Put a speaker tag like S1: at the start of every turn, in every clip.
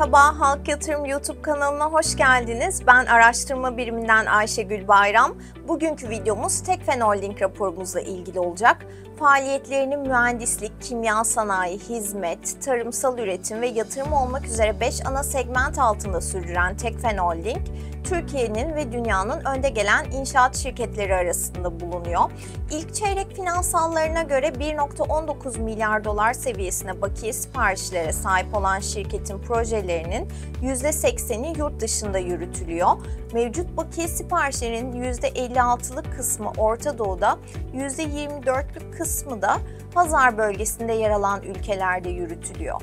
S1: Merhaba Halk Yatırım YouTube kanalına hoş geldiniz. Ben araştırma biriminden Ayşegül Bayram. Bugünkü videomuz Tekfen Holding raporumuzla ilgili olacak. Faaliyetlerini mühendislik, kimya sanayi, hizmet, tarımsal üretim ve yatırım olmak üzere 5 ana segment altında sürdüren Tekfen Holding, Türkiye'nin ve dünyanın önde gelen inşaat şirketleri arasında bulunuyor. İlk çeyrek finansallarına göre 1.19 milyar dolar seviyesine bakiye siparişlere sahip olan şirketin projelerinin %80'i yurt dışında yürütülüyor. Mevcut bakiye siparişlerinin %56'lık kısmı Orta Doğu'da, %24'lük kısmı da Hazar bölgesinde yer alan ülkelerde yürütülüyor.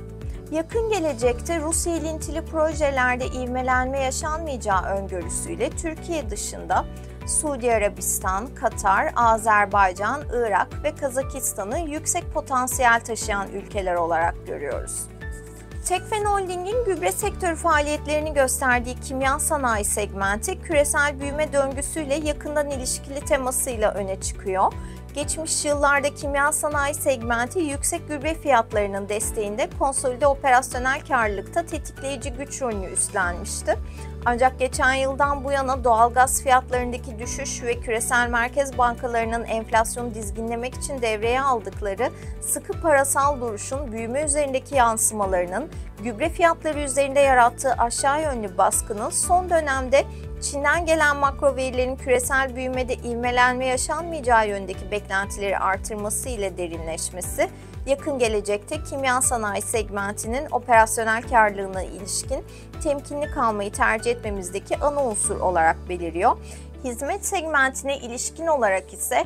S1: Yakın gelecekte Rusya ilintili projelerde ivmelenme yaşanmayacağı öngörüsüyle Türkiye dışında Suudi Arabistan, Katar, Azerbaycan, Irak ve Kazakistan'ı yüksek potansiyel taşıyan ülkeler olarak görüyoruz. Tekfen Holding'in gübre sektörü faaliyetlerini gösterdiği kimya sanayi segmenti küresel büyüme döngüsüyle yakından ilişkili temasıyla öne çıkıyor. Geçmiş yıllarda kimya sanayi segmenti yüksek gübre fiyatlarının desteğinde konsolide operasyonel karlılıkta tetikleyici güç rolünü üstlenmişti. Ancak geçen yıldan bu yana doğalgaz fiyatlarındaki düşüş ve küresel merkez bankalarının enflasyonu dizginlemek için devreye aldıkları sıkı parasal duruşun büyüme üzerindeki yansımalarının gübre fiyatları üzerinde yarattığı aşağı yönlü baskının son dönemde Çin'den gelen makro verilerin küresel büyümede ivmelenme yaşanmayacağı yönündeki beklentileri artırması ile derinleşmesi, yakın gelecekte kimya sanayi segmentinin operasyonel karlılığına ilişkin temkinli kalmayı tercih etmemizdeki ana unsur olarak beliriyor. Hizmet segmentine ilişkin olarak ise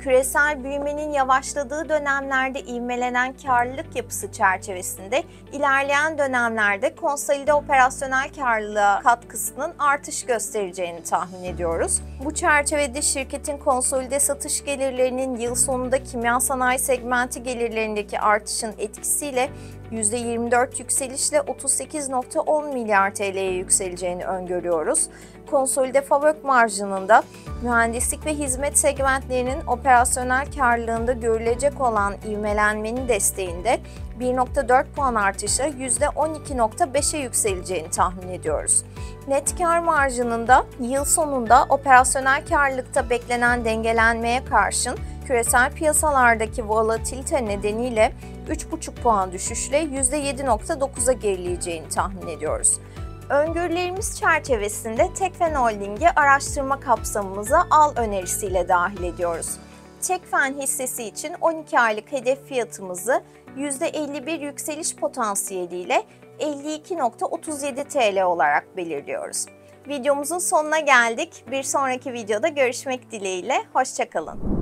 S1: küresel büyümenin yavaşladığı dönemlerde ivmelenen karlılık yapısı çerçevesinde ilerleyen dönemlerde konsolide operasyonel karlılığa katkısının artış göstereceğini tahmin ediyoruz. Bu çerçevede şirketin konsolide satış gelirlerinin yıl sonunda kimya sanayi segmenti gelirlerindeki artışın etkisiyle %24 yükselişle 38.10 milyar TL'ye yükseleceğini öngörüyoruz. Konsolide fabrik marjının da mühendislik ve hizmet segmentlerinin operasyonel karlılığında görülecek olan ivmelenmenin desteğinde 1.4 puan artışa %12.5'e yükseleceğini tahmin ediyoruz. Net kar marjının da yıl sonunda operasyonel karlılıkta beklenen dengelenmeye karşın küresel piyasalardaki volatilite nedeniyle 3,5 puan düşüşle %7.9'a gerileyeceğini tahmin ediyoruz. Öngörülerimiz çerçevesinde Tekfen Holding'i araştırma kapsamımıza al önerisiyle dahil ediyoruz. Tekfen hissesi için 12 aylık hedef fiyatımızı %51 yükseliş potansiyeliyle 52.37 TL olarak belirliyoruz. Videomuzun sonuna geldik. Bir sonraki videoda görüşmek dileğiyle. Hoşçakalın.